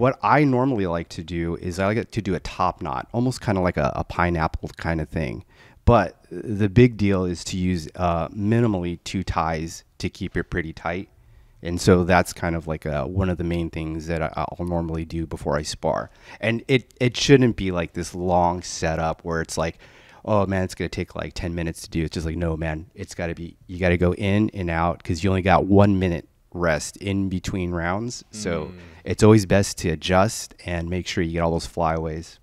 what I normally like to do is I like to do a top knot, almost kind of like a, a pineapple kind of thing. But the big deal is to use uh, minimally two ties to keep it pretty tight. And so that's kind of like a, one of the main things that I, I'll normally do before I spar. And it, it shouldn't be like this long setup where it's like, oh man, it's going to take like 10 minutes to do. It's just like, no, man, it's got to be, you got to go in and out because you only got one minute rest in between rounds. So mm. it's always best to adjust and make sure you get all those flyaways.